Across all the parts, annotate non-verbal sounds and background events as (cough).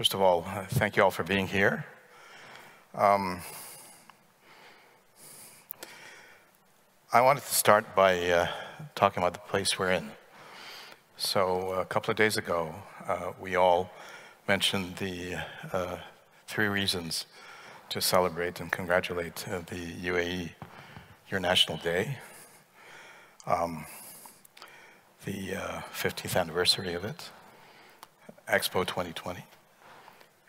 First of all, uh, thank you all for being here. Um, I wanted to start by uh, talking about the place we're in. So a couple of days ago, uh, we all mentioned the uh, three reasons to celebrate and congratulate uh, the UAE, your National Day, um, the 50th uh, anniversary of it, Expo 2020,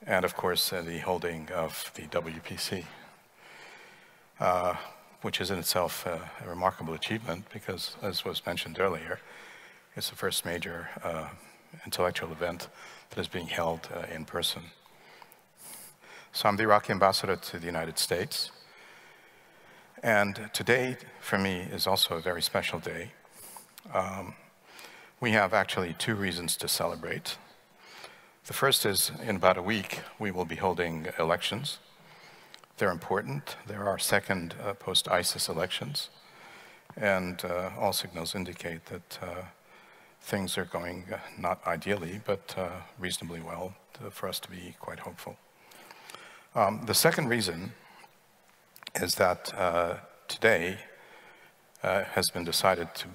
and of course uh, the holding of the WPC, uh, which is in itself uh, a remarkable achievement because, as was mentioned earlier, it's the first major uh, intellectual event that is being held uh, in person. So I'm the Iraqi ambassador to the United States, and today for me is also a very special day. Um, we have actually two reasons to celebrate. The first is in about a week, we will be holding elections. They're important. They're our second uh, post-ISIS elections. And uh, all signals indicate that uh, things are going uh, not ideally, but uh, reasonably well to, for us to be quite hopeful. Um, the second reason is that uh, today has been decided to,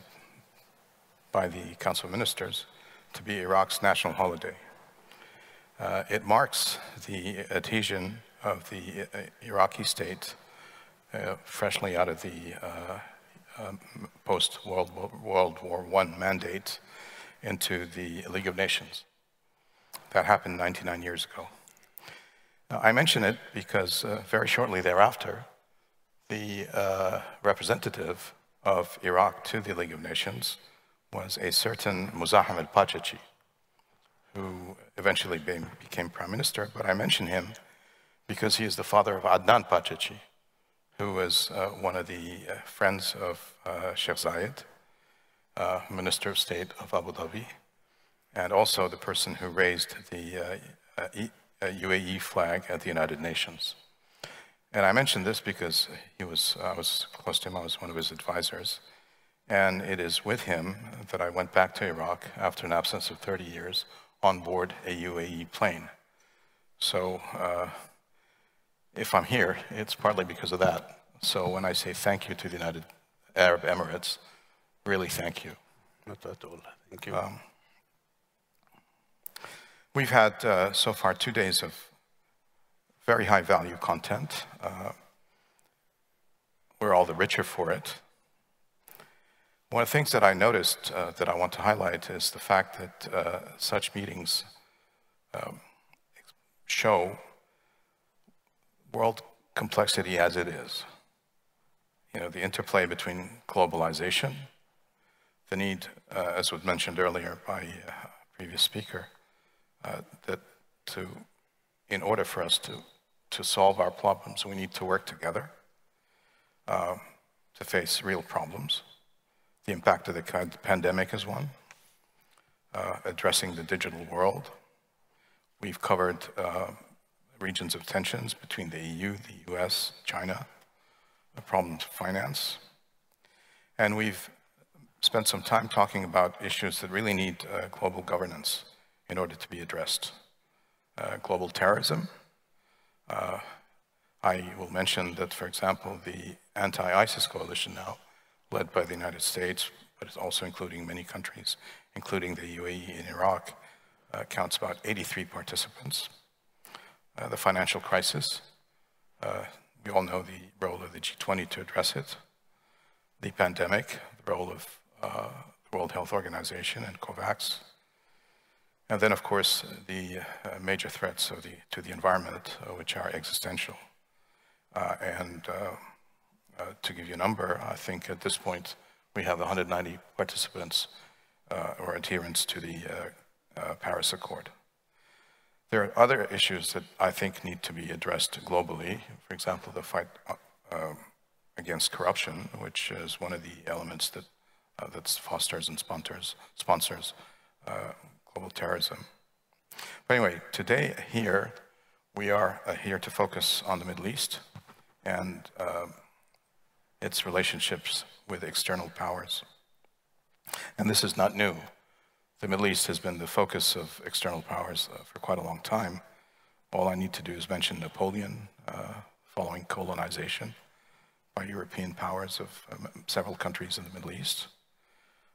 by the Council of Ministers to be Iraq's national holiday. Uh, it marks the adhesion of the uh, Iraqi state, uh, freshly out of the uh, um, post-World World War I mandate, into the League of Nations. That happened 99 years ago. Now, I mention it because uh, very shortly thereafter, the uh, representative of Iraq to the League of Nations was a certain Muzahim Pachachi who eventually became prime minister, but I mention him because he is the father of Adnan Pachachi, who was uh, one of the uh, friends of uh, Sheikh Zayed, uh, Minister of State of Abu Dhabi, and also the person who raised the UAE uh, uh, flag at the United Nations. And I mention this because he was, I was close to him, I was one of his advisors. And it is with him that I went back to Iraq after an absence of 30 years, on board a UAE plane. So uh, if I'm here, it's partly because of that. So when I say thank you to the United Arab Emirates, really thank you. Not at all. Thank you. Um, we've had uh, so far two days of very high value content. Uh, we're all the richer for it. One of the things that I noticed uh, that I want to highlight is the fact that uh, such meetings um, show world complexity as it is. You know, the interplay between globalization, the need, uh, as was mentioned earlier by a previous speaker, uh, that to, in order for us to, to solve our problems, we need to work together um, to face real problems. The impact of the pandemic is one. Uh, addressing the digital world. We've covered uh, regions of tensions between the EU, the US, China, the problems of finance. And we've spent some time talking about issues that really need uh, global governance in order to be addressed. Uh, global terrorism. Uh, I will mention that, for example, the anti-ISIS coalition now led by the United States, but it's also including many countries, including the UAE and Iraq, uh, counts about 83 participants. Uh, the financial crisis, uh, we all know the role of the G20 to address it. The pandemic, the role of uh, the World Health Organization and COVAX. And then, of course, the uh, major threats the, to the environment, uh, which are existential. and uh, to give you a number, I think at this point we have 190 participants uh, or adherents to the uh, Paris Accord. There are other issues that I think need to be addressed globally. For example, the fight um, against corruption, which is one of the elements that uh, that fosters and sponsors, sponsors uh, global terrorism. But anyway, today here, we are uh, here to focus on the Middle East and um, its relationships with external powers. And this is not new. The Middle East has been the focus of external powers uh, for quite a long time. All I need to do is mention Napoleon uh, following colonization by European powers of um, several countries in the Middle East.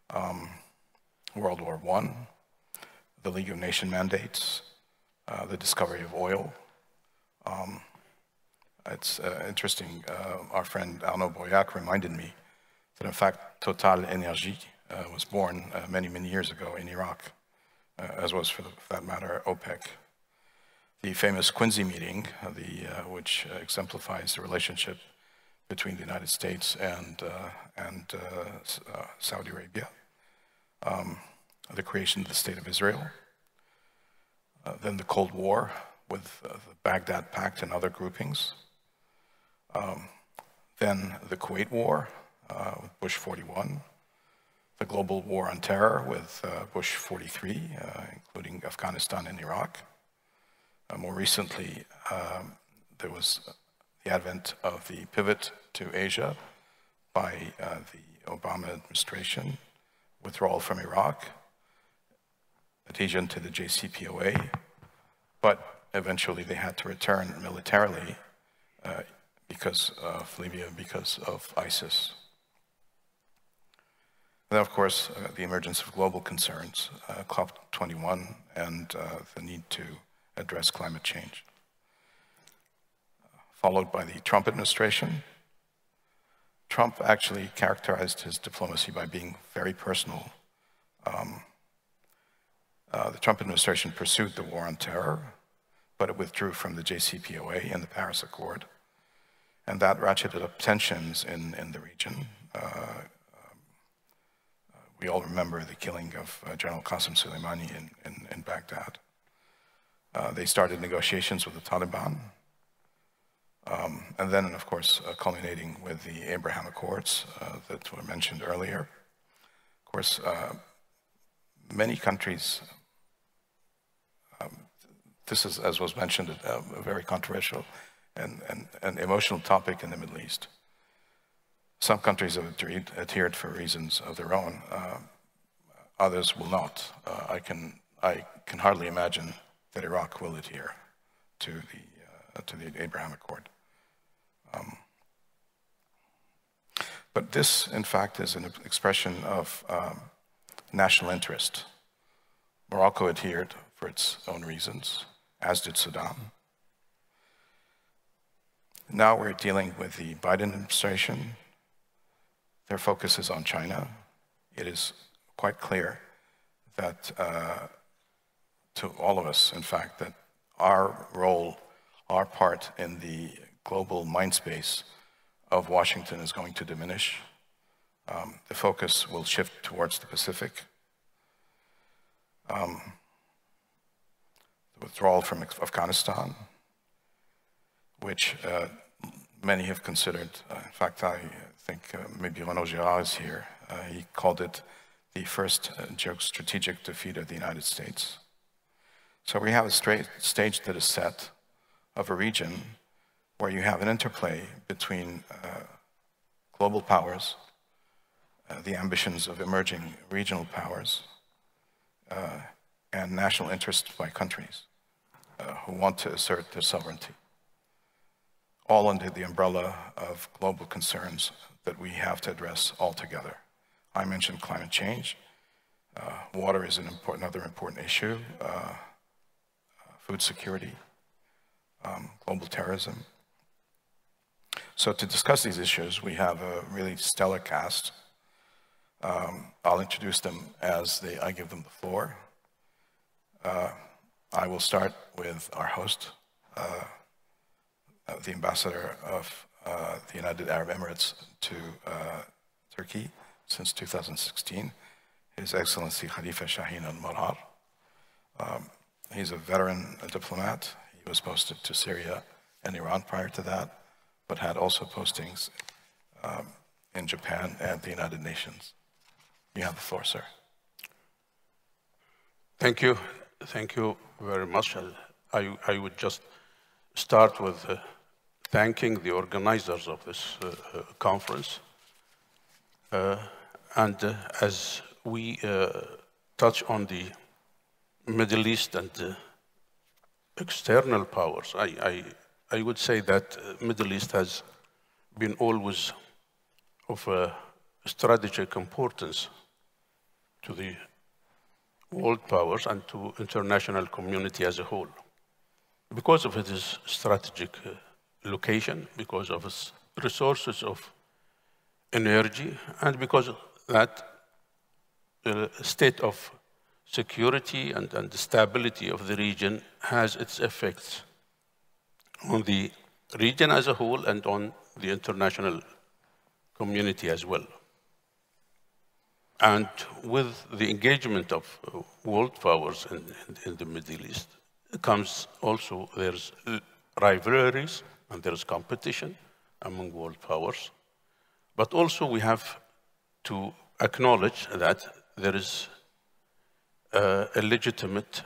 Um, World War I, the League of Nation mandates, uh, the discovery of oil. Um, it's uh, interesting, uh, our friend Arnaud Breuillac reminded me that in fact Total Energy uh, was born uh, many, many years ago in Iraq, uh, as was for, the, for, that matter OPEC. The famous Quincy meeting, the, which exemplifies the relationship between the United States and, and Saudi Arabia. Um, the creation of the State of Israel, uh, then the Cold War with uh, the Baghdad Pact and other groupings, um, then the Kuwait War uh, with Bush 41, the global war on terror with uh, Bush 43, uh, including Afghanistan and Iraq. Uh, more recently, um, there was the advent of the pivot to Asia by the Obama administration, withdrawal from Iraq, adhesion to the JCPOA, but eventually they had to return militarily uh, because of Libya, because of ISIS. And then, of course, uh, the emergence of global concerns, uh, COP21, and uh, the need to address climate change. Followed by the Trump administration. Trump actually characterized his diplomacy by being very personal. Um, uh, the Trump administration pursued the war on terror, but it withdrew from the JCPOA and the Paris Accord. And that ratcheted up tensions in, in the region. Uh, um, we all remember the killing of uh, General Qasem Soleimani in, in, in Baghdad. Uh, they started negotiations with the Taliban. Um, and then, of course, uh, culminating with the Abraham Accords uh, that were mentioned earlier. Of course, many countries this is, as was mentioned, a, a very controversial and, and, and, emotional topic in the Middle East. Some countries have adhered, for reasons of their own. Uh, others will not. Uh, I, can, I can hardly imagine that Iraq will adhere to the, uh, to the Abraham Accord. Um, but this, in fact, is an expression of um, national interest. Morocco adhered for its own reasons as did Sudan. Now we're dealing with the Biden administration. Their focus is on China. It is quite clear that uh, to all of us, in fact, that our role, our part in the global mind space of Washington is going to diminish. Um, the focus will shift towards the Pacific. Um, withdrawal from Afghanistan, which uh, many have considered, uh, in fact, I think uh, maybe Renaud Girard is here, uh, he called it the first uh, strategic defeat of the United States. So we have a stage that is set of a region where you have an interplay between uh, global powers, the ambitions of emerging regional powers, and national interests by countries uh, who want to assert their sovereignty, all under the umbrella of global concerns that we have to address all together. I mentioned climate change. Uh, water is an important, another important issue. Uh, food security, um, global terrorism. So to discuss these issues, we have a really stellar cast. Um, I'll introduce them as they, I give them the floor. Uh, I will start with our host, uh, uh, the ambassador of uh, the United Arab Emirates to uh, Turkey since 2016, His Excellency Khalifa Shaheen Almarar. Um, he's a veteran a diplomat. He was posted to Syria and Iran prior to that, but had also postings um, in Japan and the United Nations. You have the floor, sir. Thank you. Thank you very much. I, I would just start with uh, thanking the organizers of this uh, uh conference. Uh, and as we touch on the Middle East and external powers, I, I, I would say that Middle East has been always of a strategic importance to the world powers and to international community as a whole. Because of its strategic location, because of its resources of energy, and because that uh, state of security and, and the stability of the region has its effects on the region as a whole and on the international community as well. And with the engagement of uh, world powers in, in, in the Middle East comes also there's rivalries and there's competition among world powers. But also we have to acknowledge that there is uh, a legitimate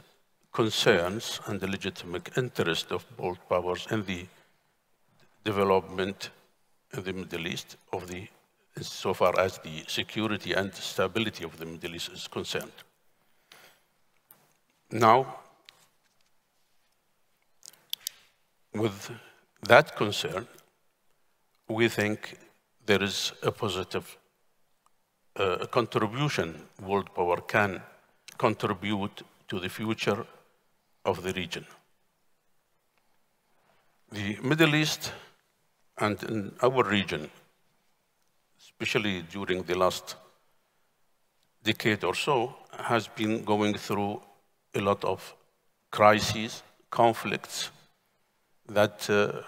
concerns and the legitimate interest of world powers in the development in the Middle East of the so far as the security and stability of the Middle East is concerned. Now, with that concern, we think there is a positive uh, contribution world power can contribute to the future of the region. The Middle East and in our region especially during the last decade or so, has been going through a lot of crises, conflicts that uh,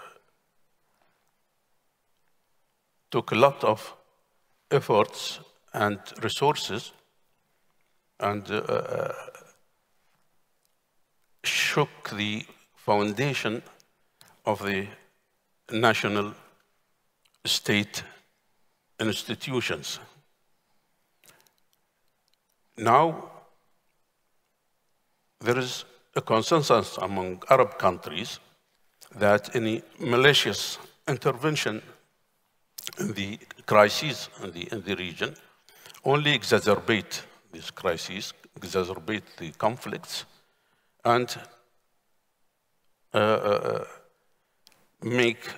took a lot of efforts and resources and uh, uh shook the foundation of the national state institutions. Now, there is a consensus among Arab countries that any malicious intervention in the crises in the, in the region only exacerbate these crises, exacerbate the conflicts, and uh, uh, make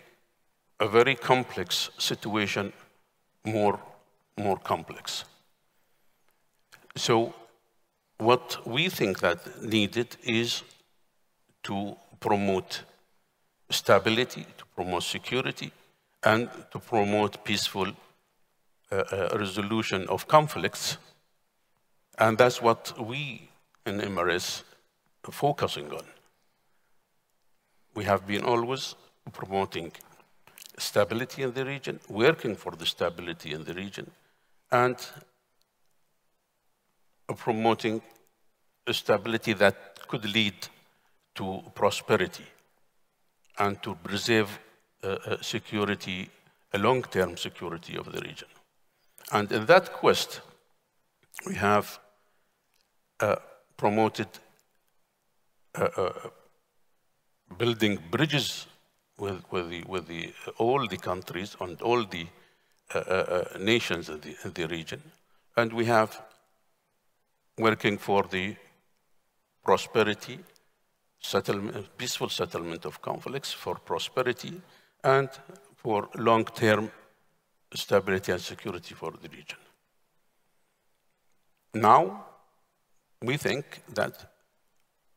a very complex situation more, more complex. So what we think that needed is to promote stability, to promote security, and to promote peaceful uh, uh, resolution of conflicts. And that's what we in Emirates are focusing on. We have been always promoting stability in the region, working for the stability in the region, and promoting a stability that could lead to prosperity and to preserve uh, uh, security, a long-term security of the region. And in that quest, we have uh, promoted uh, uh, building bridges with, with, the, with the, all the countries and all the uh, uh, uh, nations in the, in the region. And we have working for the prosperity, settlement, peaceful settlement of conflicts, for prosperity, and for long-term stability and security for the region. Now, we think that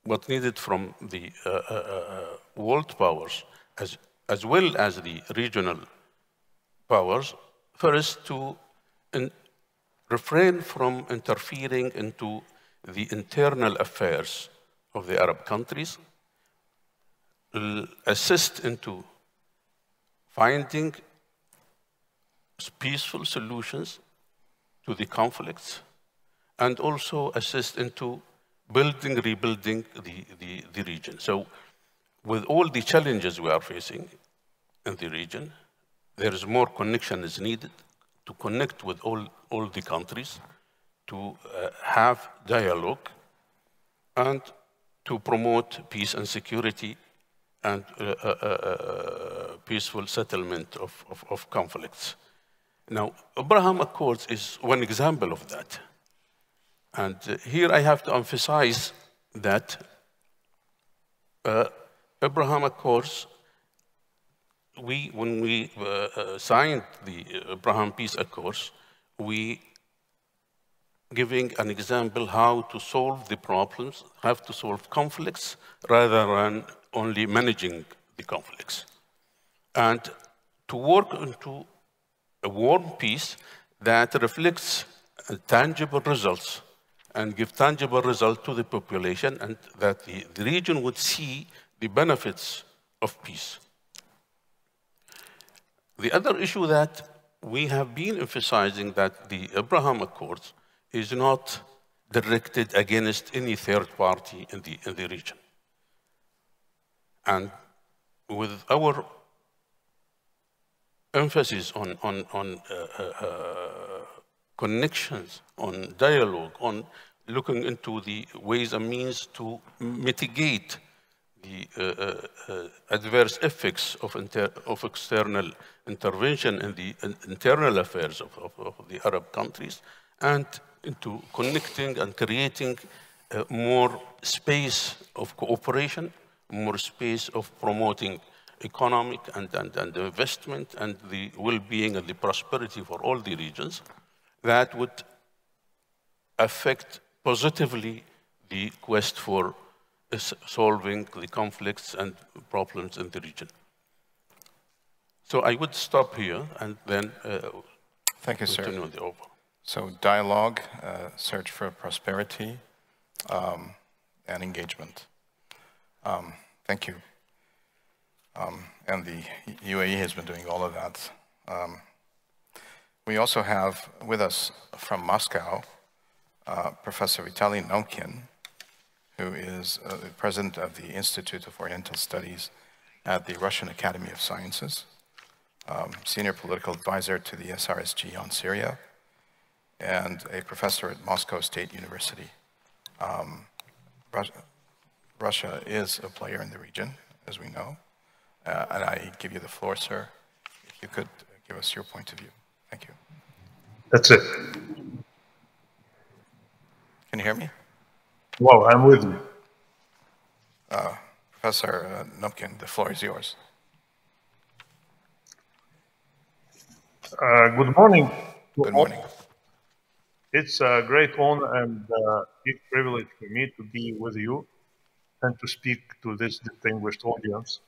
what needed from the uh, uh, uh, world powers as, as well as the regional powers, first to in, refrain from interfering into the internal affairs of the Arab countries, assist into finding peaceful solutions to the conflicts, and also assist into building, rebuilding the, the, the region. So with all the challenges we are facing in the region, there is more connection is needed to connect with all, all the countries, to uh, have dialogue, and to promote peace and security and uh, uh, uh, uh peaceful settlement of, of, of, conflicts. Now, Abraham Accords is one example of that. And uh, here I have to emphasize that Uh, Abraham Accords, we, when we uh, uh, signed the Abraham Peace Accords, we giving an example how to solve the problems, how to solve conflicts, rather than only managing the conflicts. And to work into a warm peace that reflects tangible results and give tangible results to the population and that the, the region would see the benefits of peace. The other issue that we have been emphasizing that the Abraham Accords is not directed against any third party in the, in the region. And with our emphasis on, on, on uh, uh, uh, connections, on dialogue, on looking into the ways and means to mitigate the uh, uh, uh adverse effects of, of, external intervention in the in internal affairs of, of, of, the Arab countries and into connecting and creating more space of cooperation, more space of promoting economic and, and, and investment and the well-being and the prosperity for all the regions that would affect positively the quest for solving the conflicts and problems in the region. So I would stop here and then uh, Thank you, sir. the over. So dialogue, uh, search for prosperity, um, and engagement. Um, thank you. Um, and the UAE has been doing all of that. Um, we also have with us from Moscow uh, Professor Vitaly Naumkin, who is uh, the president of the Institute of Oriental Studies at the Russian Academy of Sciences, um, senior political advisor to the SRSG on Syria, and a professor at Moscow State University. Um, Russia, Russia is a player in the region, as we know. Uh, and I give you the floor, sir. If you could give us your point of view. Thank you. That's it. Can you hear me? Well, I'm with you. Uh, Professor uh, Naumkin, the floor is yours. Uh, good morning. Good morning. It's a great honor and uh, big privilege for me to be with you and to speak to this distinguished audience.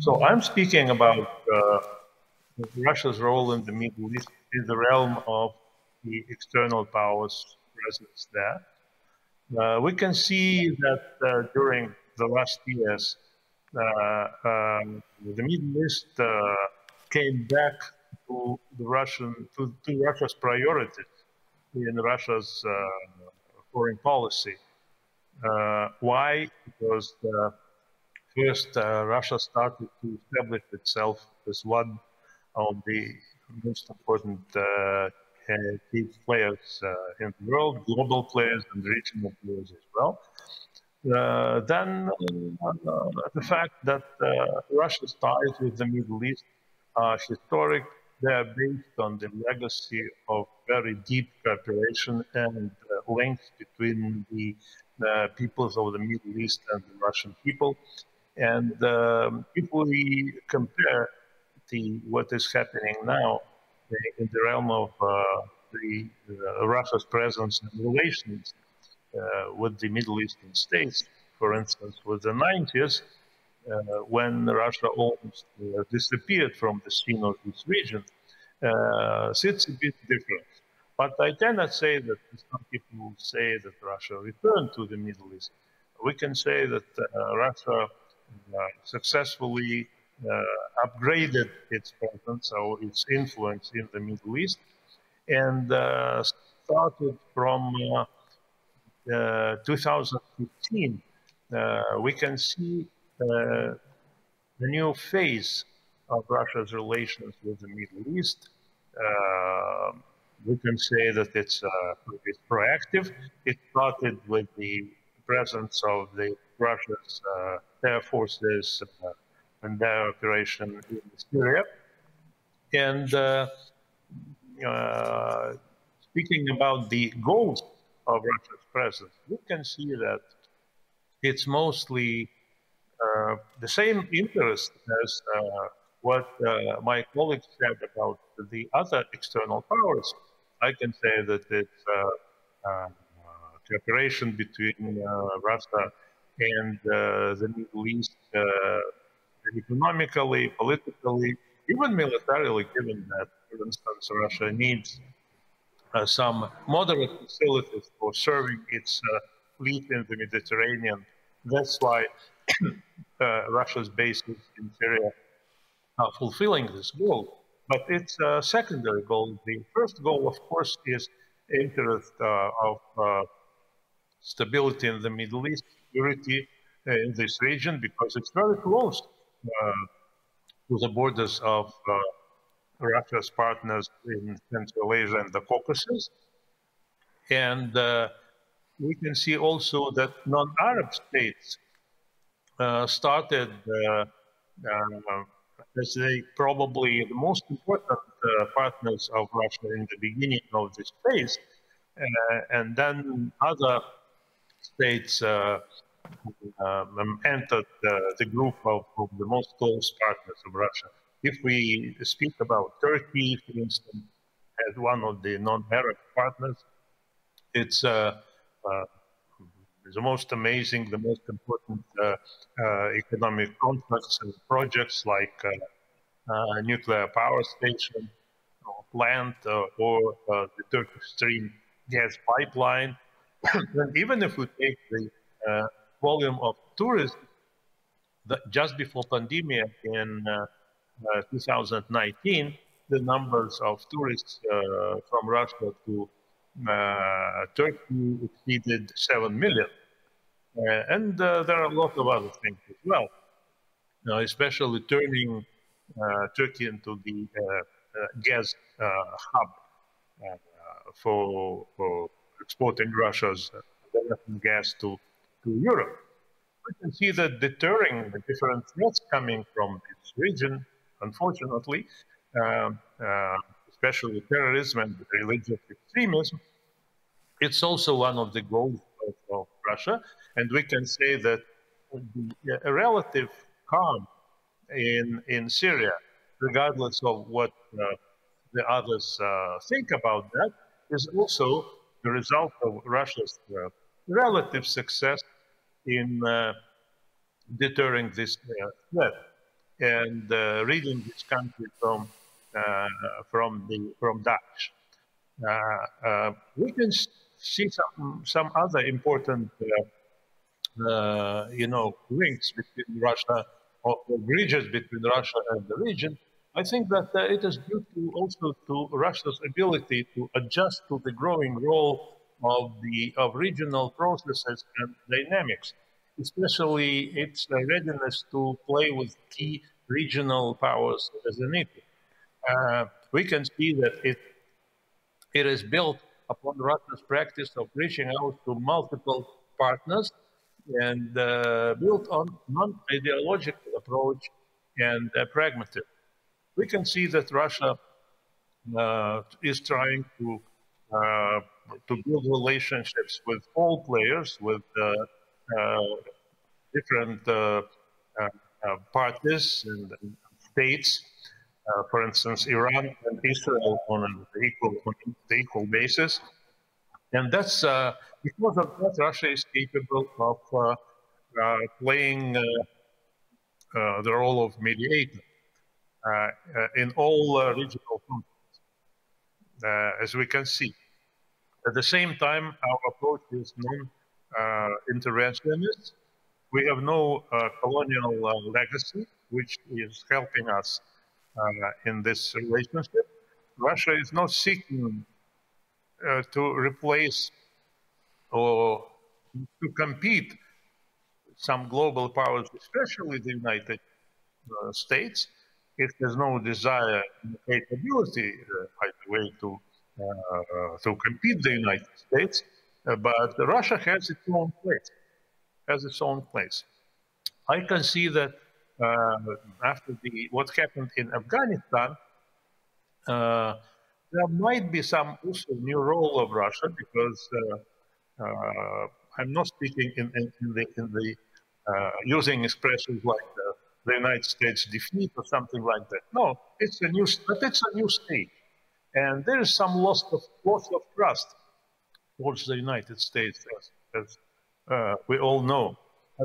So I'm speaking about uh, Russia's role in the Middle East in the realm of the external powers' presence there. Uh, we can see that uh, during the last years, uh, um, the Middle East uh, came back to the Russian to, to Russia's priorities in Russia's uh, foreign policy. why? Because First, uh, Russia started to establish itself as one of the most important uh, key players uh, in the world, global players and regional players as well. Uh, then uh, the fact that uh, Russia's ties with the Middle East are historic. They are based on the legacy of very deep cooperation and links between the peoples of the Middle East and the Russian people. And um, if we compare the what is happening now in the realm of uh, the uh, Russia's presence and relations uh, with the Middle Eastern states, for instance, with the 90s, uh, when Russia almost uh, disappeared from the scene of this region, uh, it's a bit different. But I cannot say that some people say that Russia returned to the Middle East. We can say that Russia uh, successfully uh, upgraded its presence or its influence in the Middle East and uh, started from 2015. we can see a new phase of Russia's relations with the Middle East. Uh, we can say that it's, uh, it's proactive. It started with the presence of the Russia's uh, air forces uh, and their operation in Syria. And uh, speaking about the goals of Russia's presence, we can see that it's mostly uh, the same interest as uh, what uh, my colleagues said about the other external powers. I can say that it's cooperation between Russia and the Middle East economically, politically, even militarily, given that, for instance, Russia needs uh, some moderate facilities for serving its uh, fleet in the Mediterranean. That's why (coughs) uh, Russia's bases in Syria are fulfilling this goal. But it's a secondary goal. The first goal, of course, is interest uh, of uh, stability in the Middle East, security uh, in this region, because it's very close to the borders of Russia's partners in Central Asia and the Caucasus. And uh, we can see also that non-Arab states uh, started uh as they probably the most important uh, partners of Russia in the beginning of this phase. Uh, and then other states um, entered the group of, of the most close partners of Russia. If we speak about Turkey, for instance, as one of the non-Arab partners, it's uh, uh, the most amazing, the most important uh, uh economic contracts and projects like uh, nuclear power station or plant or the Turkish Stream gas pipeline. (coughs) and even if we take the volume of tourists, just before pandemic in uh, 2019, the numbers of tourists uh, from Russia to uh, Turkey exceeded 7 million. Uh, and uh, there are a lot of other things as well, uh, especially turning Turkey into the gas hub for, for exporting Russia's gas to, to Europe. We can see that deterring the different threats coming from this region unfortunately, uh, uh, especially terrorism and religious extremism, it's also one of the goals Russia. And we can say that uh, relative calm in, in Syria, regardless of what uh, the others uh, think about that, is also the result of Russia's uh, relative success in deterring this threat and uh, reading this country from uh, from the from. Uh, we can see some some other important you know links between Russia or bridges between Russia and the region. I think that uh, it is due to also to Russia's ability to adjust to the growing role of the of regional processes and dynamics especially its readiness to play with key regional powers as needed. Uh, we can see that it, it is built upon Russia's practice of reaching out to multiple partners and uh, built on non-ideological approach and uh, pragmatism. We can see that Russia uh, is trying to uh, to build relationships with all players, with uh, uh, different parties and, and states. Uh, for instance, Iran and Israel on an equal, on equal basis. And that's uh, because of that, Russia is capable of uh, playing the role of mediator in all regional conflicts, as we can see. At the same time, our approach is non uh, interventionist. We have no uh, colonial uh, legacy, which is helping us in this relationship. Russia is not seeking to replace or to compete some global powers, especially the United uh, States. It has no desire and capability, uh, by the way, to uh, to compete the United States. Uh, but Russia has its own place, has its own place. I can see that uh, after the what happened in Afghanistan, uh, there might be some also new role of Russia because uh, uh, I'm not speaking in, in, in the in the uh, using expressions like the, the, United States defeat or something like that. No, it's a new, but it's a new state. And there is some loss of, loss of trust towards the United States, as, as uh, we all know.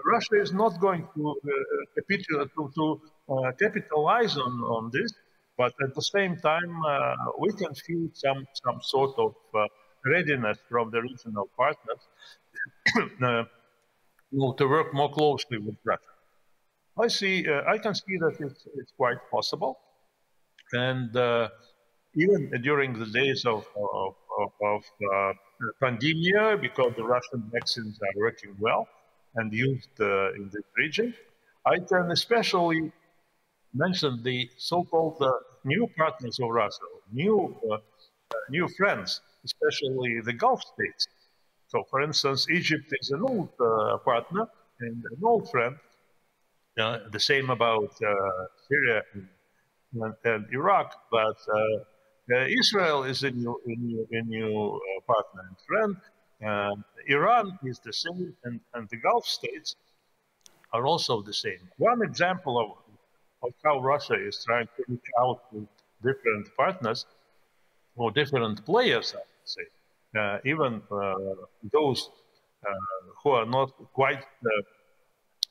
Russia is not going to, uh, capitulate, to, to uh, capitalize on, on this, but at the same time, uh, we can feel some, some sort of readiness from the regional partners (coughs) to work more closely with Russia. I see, I can see that it's, it's quite possible. And even during the days of, of, of, of uh, pandemia, because the Russian vaccines are working well and used uh, in this region, I can especially mention the so-called uh, new partners of Russia, new, uh, new friends, especially the Gulf states. So, for instance, Egypt is an old partner and an old friend. Uh, the same about uh, Syria and, and, Iraq, but uh, Israel is a new, a new, a new partner and friend. Iran is the same, and, and the Gulf states are also the same. One example of of how Russia is trying to reach out to different partners or different players, I would say, uh, even uh, those uh, who are not quite uh,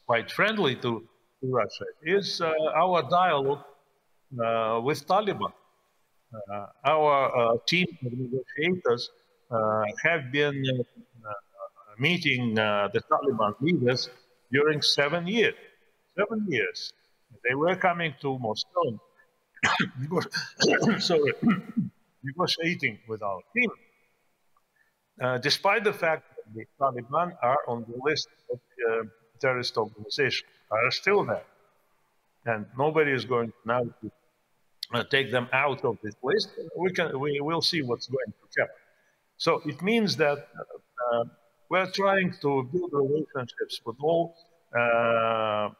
quite friendly to, to Russia, is uh, our dialogue uh, with Taliban. our team of negotiators have been meeting the Taliban leaders during seven years. Seven years. They were coming to Moscow, (coughs) (coughs) sorry, (coughs) negotiating with our team, uh, despite the fact that the Taliban are on the list of uh, terrorist organizations, are still there. And nobody is going now to uh, take them out of this list. We can, we will see what's going to happen. So it means that uh, we're trying to build relationships with all uh,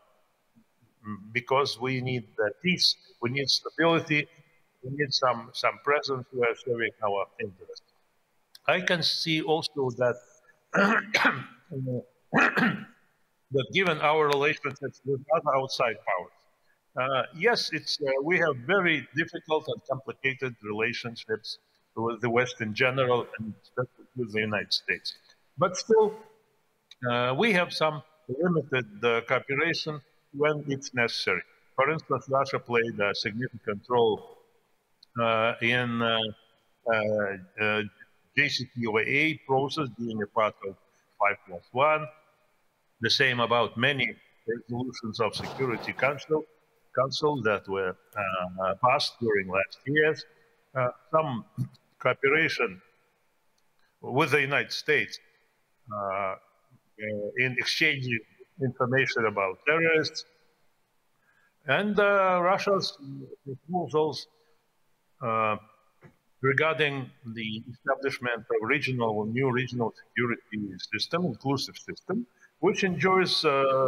because we need peace, we need stability, we need some, some presence who are serving our interests. I can see also that, (coughs) that given our relationships with other outside powers, uh, yes, it's, uh, we have very difficult and complicated relationships with the West in general and especially the United States. But still, uh, we have some limited uh, cooperation when it's necessary. For instance, Russia played a significant role uh, in uh, uh, JCPOA process, being a part of 5 plus 1. The same about many resolutions of Security Council, Council that were uh, passed during last years. Uh, some cooperation with the United States uh, in exchanging information about terrorists. And uh, Russia's proposals uh, regarding the establishment of regional, new regional security system, inclusive system, which enjoys uh,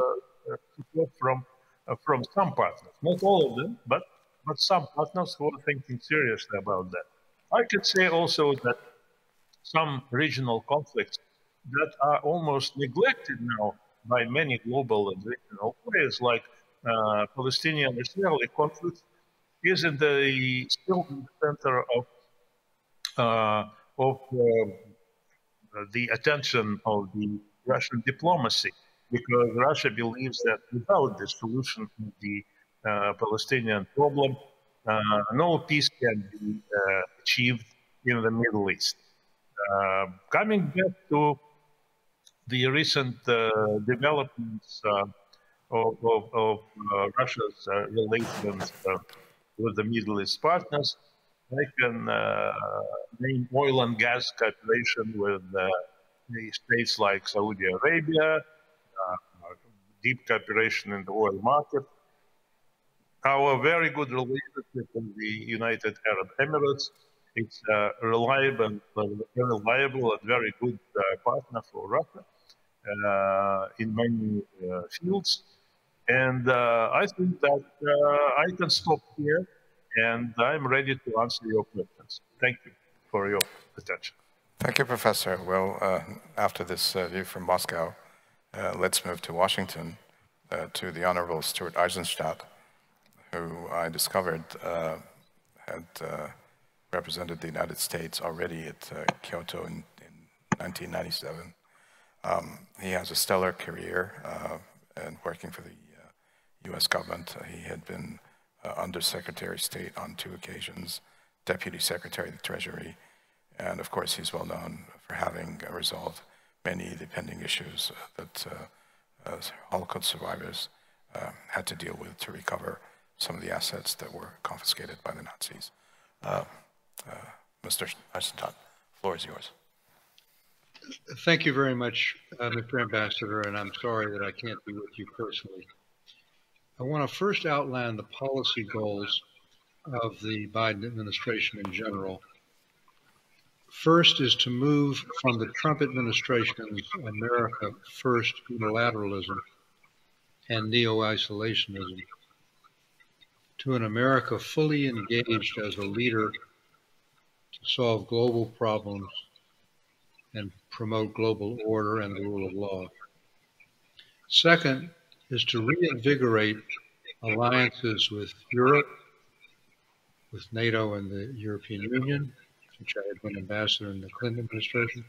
support from uh, from some partners, not all of them, but but some partners who are thinking seriously about that. I could say also that some regional conflicts that are almost neglected now by many global and regional players like uh, Palestinian-Israeli conflict is in the still in the center of uh, of uh, the attention of the Russian diplomacy because Russia believes that without the solution of the uh, Palestinian problem, no peace can be uh, achieved in the Middle East. coming back to the recent uh, developments uh, of, of, of uh, Russia's relations with the Middle East partners, I can name oil and gas cooperation with states like Saudi Arabia, deep cooperation in the oil market, our very good relationship with the United Arab Emirates. It's a reliable, reliable and very good uh, partner for Russia. Uh, in many uh, fields. And I think that I can stop here and I'm ready to answer your questions. Thank you for your attention. Thank you, Professor. Well, uh, after this uh, view from Moscow, uh, let's move to Washington, to the Honorable Stuart Eizenstat, who I discovered uh, had uh, represented the United States already at uh, Kyoto in, in 1997. Um, he has a stellar career uh, and working for the U.S. government. he had been Undersecretary of State on two occasions, Deputy Secretary of the Treasury, and of course he's well known for having resolved many of the pending issues that uh, Holocaust survivors uh, had to deal with to recover some of the assets that were confiscated by the Nazis. Uh, uh Mr. Eizenstat, the floor is yours. Thank you very much, uh, Mr. Ambassador, and I'm sorry that I can't be with you personally. I want to first outline the policy goals of the Biden administration in general. First is to move from the Trump administration's America First unilateralism and neo isolationism to an America fully engaged as a leader to solve global problems and promote global order and the rule of law. Second is to reinvigorate alliances with Europe, with NATO and the European Union, which I had been ambassador in the Clinton administration,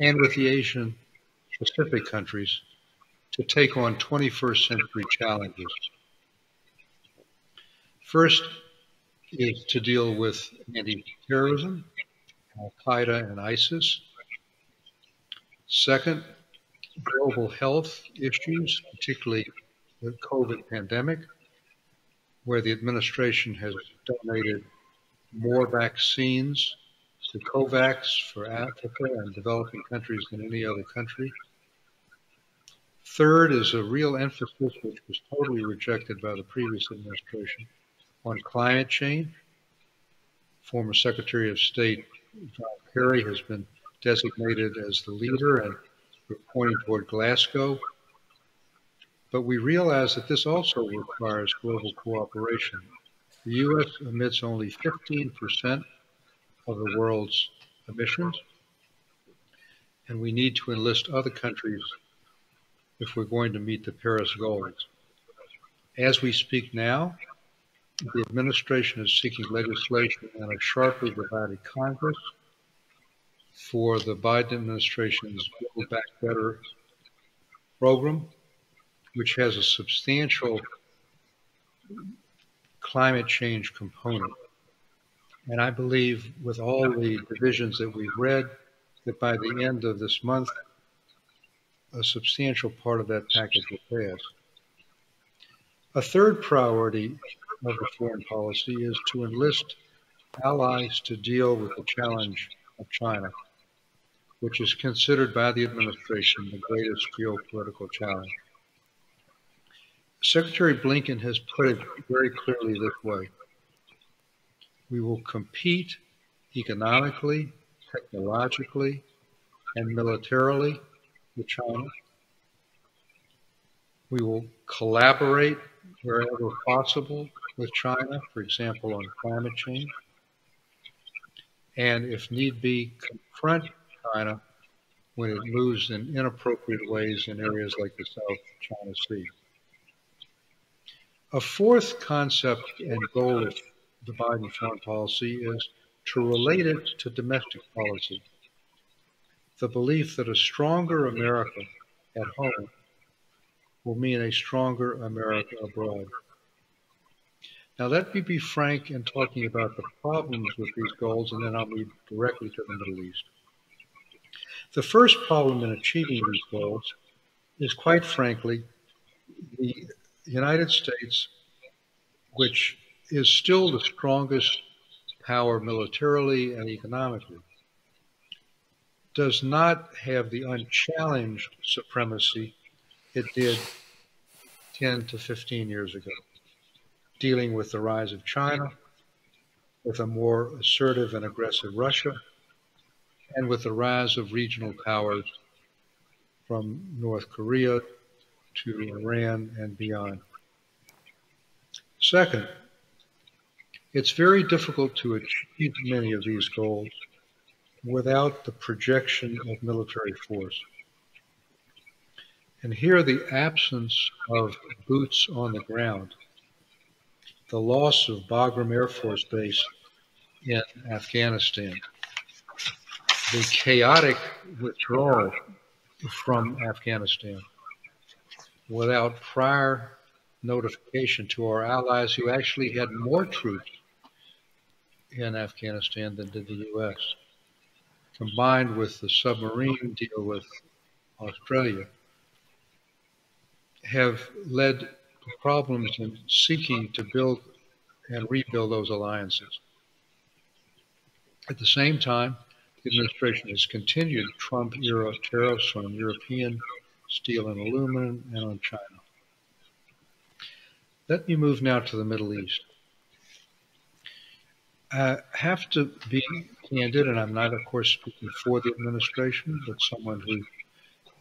and with the Asian Pacific countries to take on 21st century challenges. First is to deal with anti-terrorism, Al Qaeda and ISIS, Second, global health issues, particularly the COVID pandemic, where the administration has donated more vaccines to COVAX for Africa and developing countries than any other country. Third is a real emphasis, which was totally rejected by the previous administration, on climate change. Former Secretary of State John Kerry has been designated as the leader and we're pointing toward Glasgow. But we realize that this also requires global cooperation. The U.S. emits only 15% of the world's emissions, and we need to enlist other countries if we're going to meet the Paris goals. As we speak now, the administration is seeking legislation in a sharply divided Congress for the Biden administration's Build Back Better program, which has a substantial climate change component. And I believe with all the divisions that we've read, that by the end of this month, a substantial part of that package will pass. A third priority of the foreign policy is to enlist allies to deal with the challenge of China which is considered by the administration the greatest geopolitical challenge. Secretary Blinken has put it very clearly this way we will compete economically, technologically, and militarily with China. We will collaborate wherever possible with China, for example, on climate change. And if need be, confront China when it moves in inappropriate ways in areas like the South China Sea. A fourth concept and goal of the Biden foreign policy is to relate it to domestic policy. The belief that a stronger America at home will mean a stronger America abroad. Now, let me be frank in talking about the problems with these goals, and then I'll move directly to the Middle East. The first problem in achieving these goals is, quite frankly, the United States, which is still the strongest power militarily and economically, does not have the unchallenged supremacy it did 10 to 15 years ago, dealing with the rise of China, with a more assertive and aggressive Russia, and with the rise of regional powers from North Korea to Iran and beyond. Second, it's very difficult to achieve many of these goals without the projection of military force. And here, the absence of boots on the ground, the loss of Bagram Air Force Base in Afghanistan, the chaotic withdrawal from Afghanistan without prior notification to our allies who actually had more troops in Afghanistan than did the U.S., combined with the submarine deal with Australia, have led problems in seeking to build and rebuild those alliances. At the same time, the administration has continued Trump era tariffs on European steel and aluminum and on China. Let me move now to the Middle East. I have to be candid, and I'm not, of course, speaking for the administration, but someone who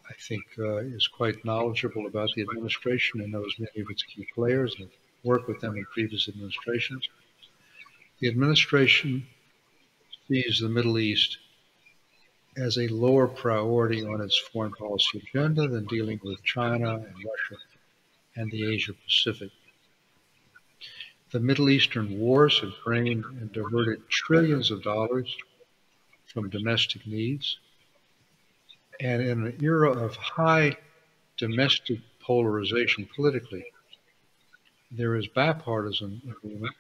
I think uh, is quite knowledgeable about the administration and knows many of its key players and worked with them in previous administrations. The administration sees the Middle East as a lower priority on its foreign policy agenda than dealing with China and Russia and the Asia Pacific. The Middle Eastern wars have drained and diverted trillions of dollars from domestic needs. And in an era of high domestic polarization politically, there is bipartisan agreement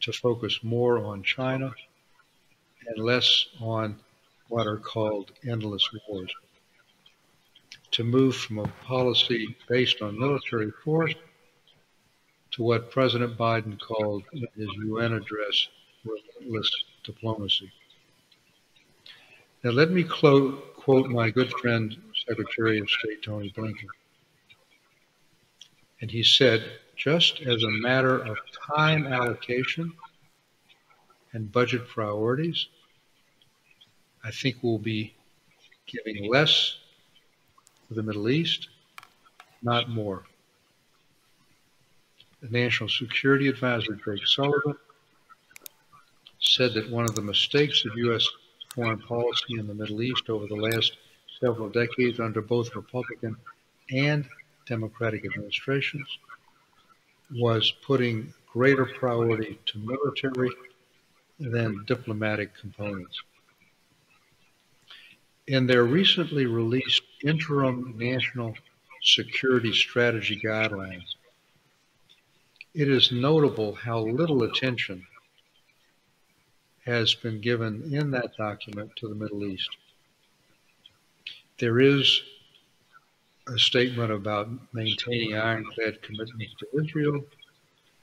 to focus more on China and less on what are called endless wars. To move from a policy based on military force to what President Biden called in his UN address relentless diplomacy. Now, let me quote my good friend, Secretary of State Tony Blinken. And he said, just as a matter of time allocation and budget priorities, I think we'll be giving less to the Middle East, not more the National Security Advisor, Jake Sullivan, said that one of the mistakes of U.S. foreign policy in the Middle East over the last several decades under both Republican and Democratic administrations was putting greater priority to military than diplomatic components. In their recently released interim national security strategy guidelines, it is notable how little attention has been given in that document to the Middle East. There is a statement about maintaining ironclad commitments to Israel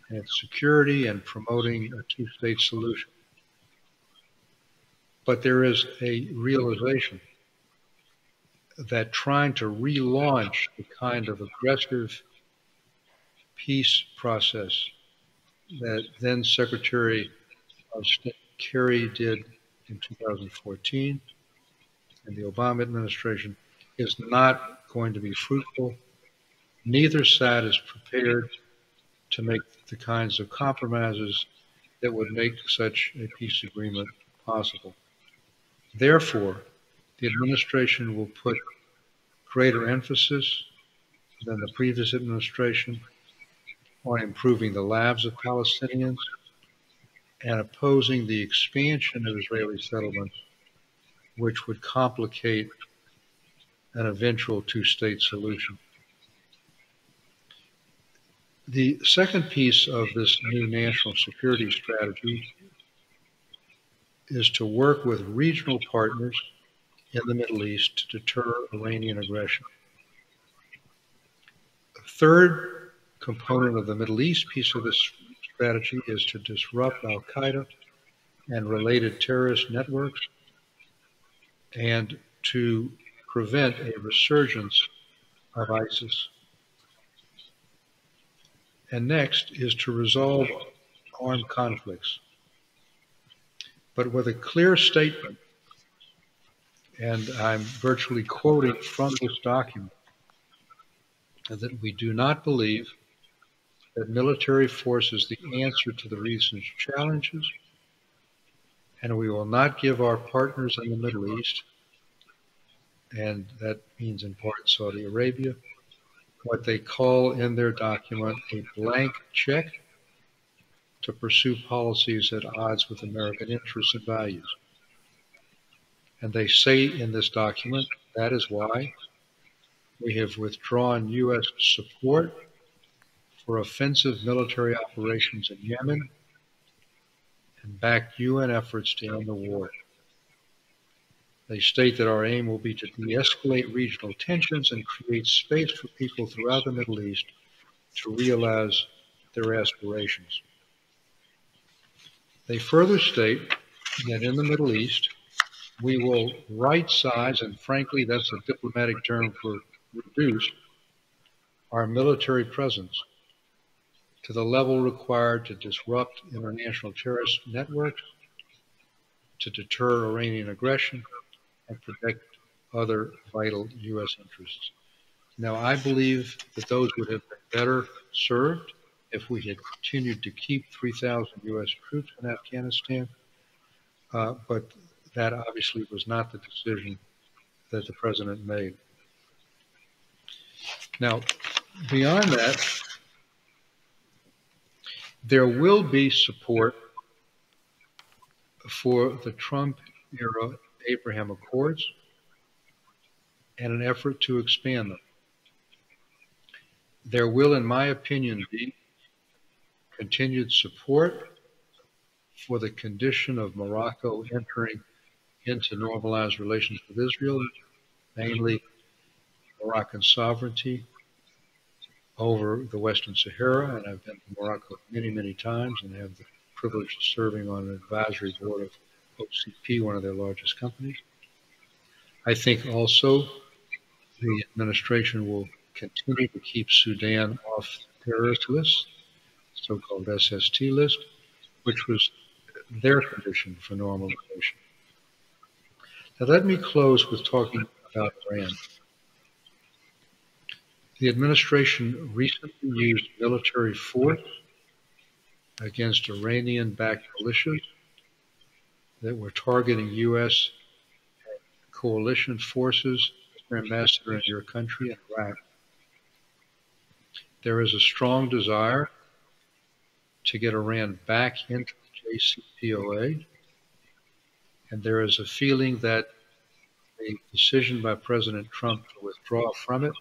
and security and promoting a two state solution. But there is a realization that trying to relaunch the kind of aggressive peace process that then Secretary of State Kerry did in 2014 and the Obama administration is not going to be fruitful. Neither side is prepared to make the kinds of compromises that would make such a peace agreement possible. Therefore, the administration will put greater emphasis than the previous administration on improving the lives of Palestinians and opposing the expansion of Israeli settlements, which would complicate an eventual two state solution. The second piece of this new national security strategy is to work with regional partners in the Middle East to deter Iranian aggression. The Third, component of the Middle East piece of this strategy is to disrupt Al Qaeda and related terrorist networks and to prevent a resurgence of ISIS. And next is to resolve armed conflicts, but with a clear statement, and I'm virtually quoting from this document, that we do not believe that military force is the answer to the recent challenges, and we will not give our partners in the Middle East and that means in part Saudi Arabia, what they call in their document a blank check to pursue policies at odds with American interests and values. And they say in this document that is why we have withdrawn U.S. support for offensive military operations in Yemen and backed UN efforts to end the war. They state that our aim will be to de escalate regional tensions and create space for people throughout the Middle East to realize their aspirations. They further state that in the Middle East, we will right size, and frankly, that's a diplomatic term for reduce, our military presence to the level required to disrupt international terrorist networks, to deter Iranian aggression, and protect other vital U.S. interests. Now, I believe that those would have been better served if we had continued to keep 3,000 U.S. troops in Afghanistan, uh, but that obviously was not the decision that the president made. Now, beyond that, there will be support for the Trump era Abraham Accords and an effort to expand them. There will, in my opinion, be continued support for the condition of Morocco entering into normalized relations with Israel, mainly Moroccan sovereignty over the Western Sahara. And I've been to Morocco many, many times and have the privilege of serving on an advisory board of OCP, one of their largest companies. I think also the administration will continue to keep Sudan off the terrorist list, so-called SST list, which was their condition for normalization. Now let me close with talking about Iran. The administration recently used military force against Iranian-backed militias that were targeting U.S. coalition forces, Mr. Ambassador, in your country, in Iraq. There is a strong desire to get Iran back into the JCPOA, and there is a feeling that the decision by President Trump to withdraw from it,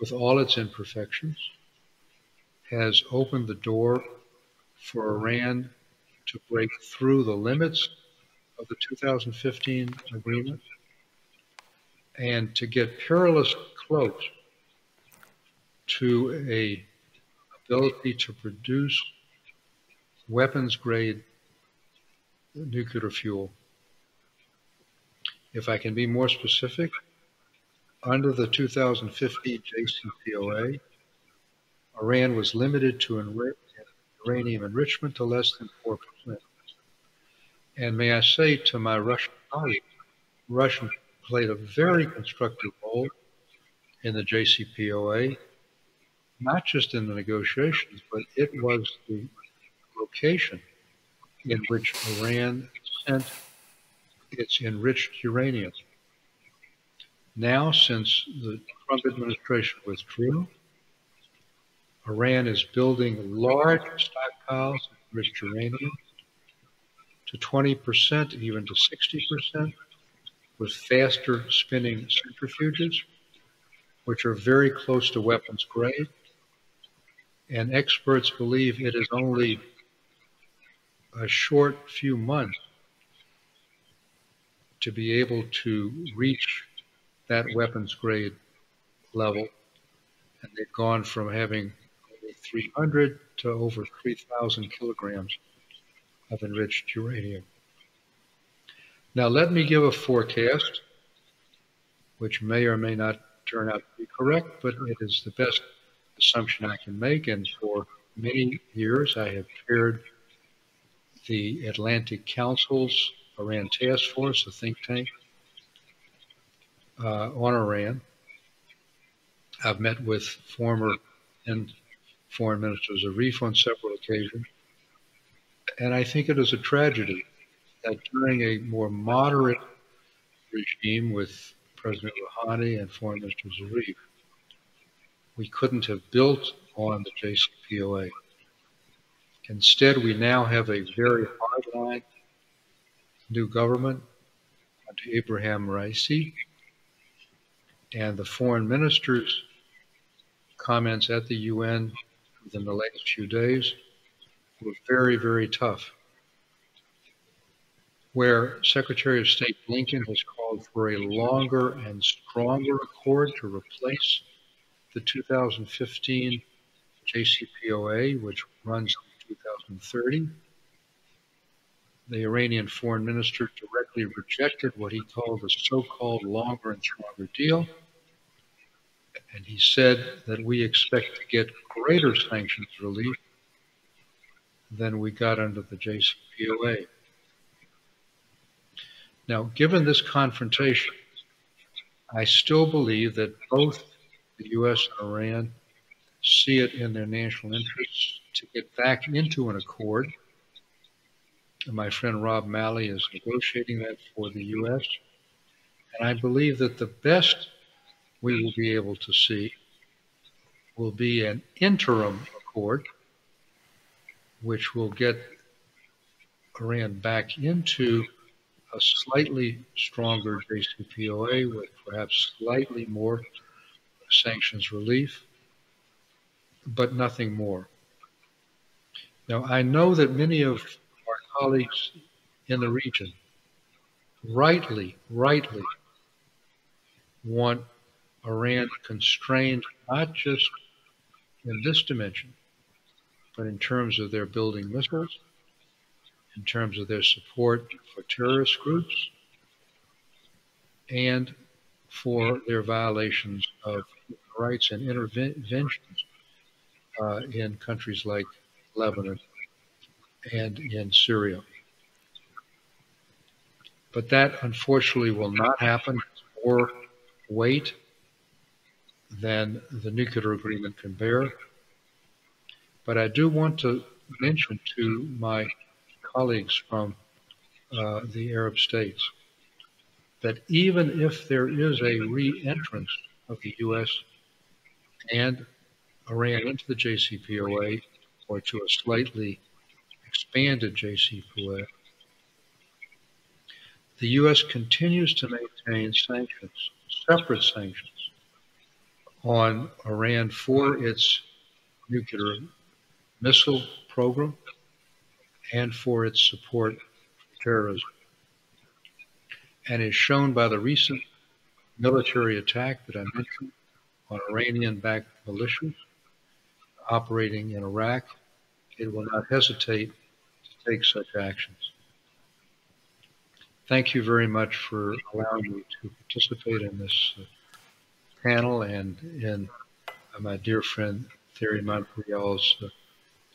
with all its imperfections, has opened the door for Iran to break through the limits of the 2015 agreement and to get perilously close to a ability to produce weapons grade nuclear fuel. If I can be more specific, under the 2015 JCPOA, Iran was limited to enrich uranium enrichment to less than 4%. And may I say to my Russian colleagues, Russia played a very constructive role in the JCPOA, not just in the negotiations, but it was the location in which Iran sent its enriched uranium. Now, since the Trump administration withdrew, Iran is building large stockpiles of enriched uranium to 20%, even to 60%, with faster spinning centrifuges, which are very close to weapons grade. And experts believe it is only a short few months to be able to reach that weapons grade level. And they've gone from having 300 to over 3,000 kilograms of enriched uranium. Now, let me give a forecast, which may or may not turn out to be correct, but it is the best assumption I can make. And for many years, I have chaired the Atlantic Council's Iran Task Force, a think tank uh, on Iran. I've met with former and foreign ministers Zarif on several occasions. And I think it is a tragedy that during a more moderate regime with President Rouhani and Foreign Minister Zarif. We couldn't have built on the JCPOA. Instead, we now have a very hardline new government under Abraham Raisi, and the foreign minister's comments at the UN within the last few days were very, very tough. Where Secretary of State Blinken has called for a longer and stronger accord to replace the 2015 JCPOA, which runs 2030. The Iranian foreign minister directly rejected what he called a so-called longer and stronger deal. And he said that we expect to get greater sanctions relief than we got under the JCPOA. Now, given this confrontation, I still believe that both the U.S. and Iran see it in their national interests to get back into an accord. My friend Rob Malley is negotiating that for the U.S. And I believe that the best we will be able to see will be an interim accord, which will get Iran back into a slightly stronger JCPOA with perhaps slightly more sanctions relief but nothing more. Now, I know that many of colleagues in the region. Rightly, rightly want Iran constrained not just in this dimension, but in terms of their building missiles, in terms of their support for terrorist groups, and for their violations of human rights and interventions uh, in countries like Lebanon and in Syria. But that unfortunately will not happen. or wait than the nuclear agreement can bear. But I do want to mention to my colleagues from uh, the Arab states that even if there is a re-entrance of the U.S. and Iran into the JCPOA or to a slightly expanded JCPOA, the U.S. continues to maintain sanctions, separate sanctions, on Iran for its nuclear missile program and for its support for terrorism. And is shown by the recent military attack that I mentioned on Iranian backed militias operating in Iraq, it will not hesitate to take such actions. Thank you very much for allowing me to participate in this uh, panel and in my dear friend Thierry Montbrial's uh,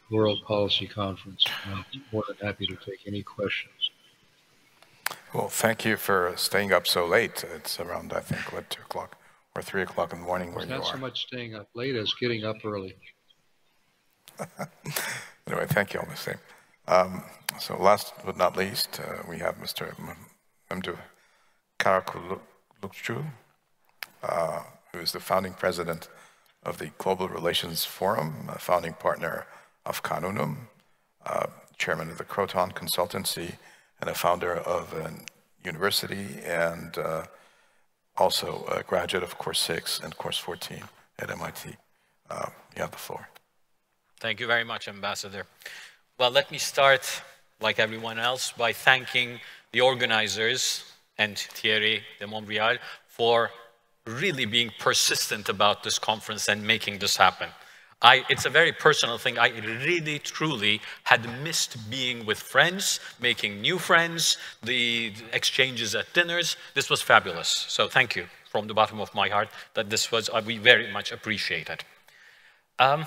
World Policy Conference. I'm more than happy to take any questions. Well, thank you for staying up so late. It's around, I think, what, 2 o'clock or 3 o'clock in the morning where it's you are. Not so much staying up late as getting up early. (laughs) anyway, thank you all the same. Um, so last but not least, uh, we have Mr. Memduh Karakullukçu, uh, who is the founding president of the Global Relations Forum, a founding partner of Kanunum, uh, chairman of the Kroton Consultancy, and a founder of a university, and uh, also a graduate of Course 6 and Course 14 at MIT. Uh, you have the floor. Thank you very much, Ambassador. Well, let me start, like everyone else, by thanking the organizers and Thierry de Montbrial for really being persistent about this conference and making this happen. I, it's a very personal thing. I really, truly had missed being with friends, making new friends, the exchanges at dinners. This was fabulous. So thank you from the bottom of my heart that this was, uh, we very much appreciate it. Um,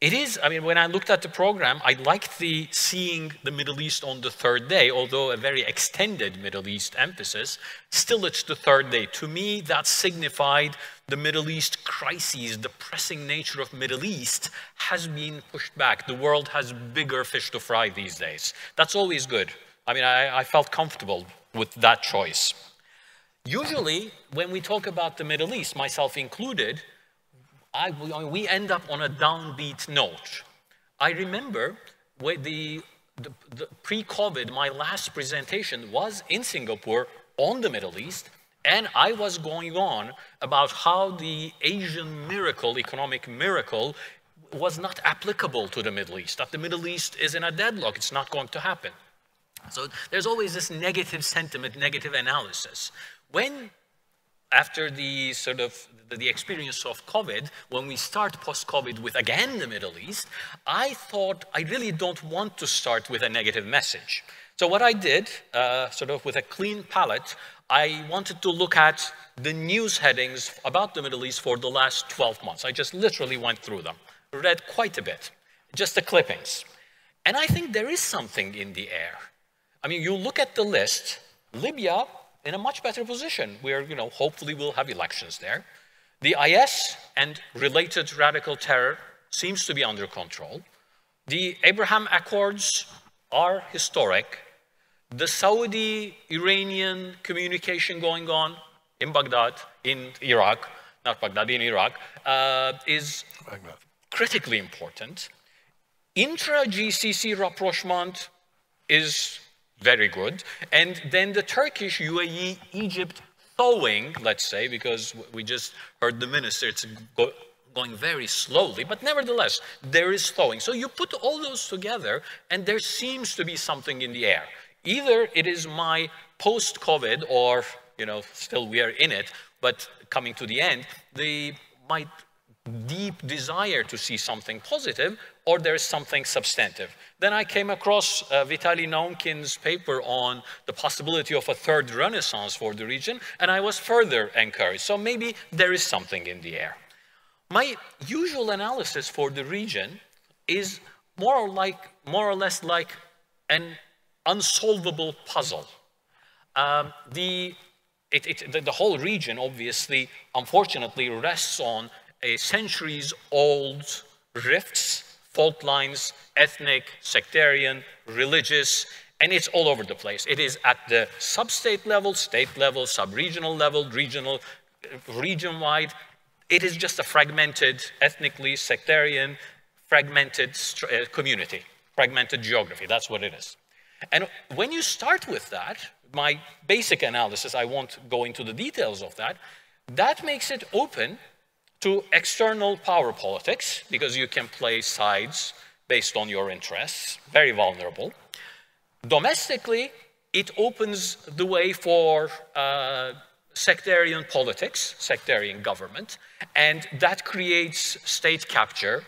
it is, I mean, when I looked at the program, I liked the seeing the Middle East on the third day, although a very extended Middle East emphasis. Still, it's the third day. To me, that signified the Middle East crises, the pressing nature of Middle East has been pushed back. The world has bigger fish to fry these days. That's always good. I mean, I, I felt comfortable with that choice. Usually, when we talk about the Middle East, myself included, I, we end up on a downbeat note. I remember the, the, the pre-COVID, my last presentation was in Singapore on the Middle East, and I was going on about how the Asian miracle, economic miracle, was not applicable to the Middle East, that the Middle East is in a deadlock, it's not going to happen. So there's always this negative sentiment, negative analysis. When after the sort of the experience of COVID, when we start post-COVID with again the Middle East, I thought I really don't want to start with a negative message. So what I did, uh, sort of with a clean palette, I wanted to look at the news headings about the Middle East for the last 12 months. I just literally went through them, read quite a bit, just the clippings. And I think there is something in the air. I mean, you look at the list, Libya in a much better position where, you know, hopefully we'll have elections there. The IS and related radical terror seems to be under control. The Abraham Accords are historic. The Saudi-Iranian communication going on in Baghdad, in Iraq, not Baghdad, in Iraq, uh, is Baghdad. critically important. Intra-GCC rapprochement is very good. And then the Turkish, UAE, Egypt thawing, let's say, because we just heard the minister, it's go going very slowly, but nevertheless, there is thawing. So you put all those together, and there seems to be something in the air. Either it is my post-COVID, or, you know, still we are in it, but coming to the end, the, my deep desire to see something positive, or there's something substantive. Then I came across uh, Vitaly Naumkin's paper on the possibility of a third renaissance for the region, and I was further encouraged. So maybe there is something in the air. My usual analysis for the region is more or, like, more or less like an unsolvable puzzle. Um, the, it, it, the, the whole region, obviously, unfortunately, rests on centuries-old rifts, fault lines, ethnic, sectarian, religious, and it's all over the place. It is at the sub-state level, state level, sub-regional level, regional, region-wide. It is just a fragmented, ethnically sectarian, fragmented uh, community, fragmented geography. That's what it is. And when you start with that, my basic analysis, I won't go into the details of that, that makes it open to external power politics, because you can play sides based on your interests, very vulnerable. Domestically, it opens the way for uh, sectarian politics, sectarian government, and that creates state capture,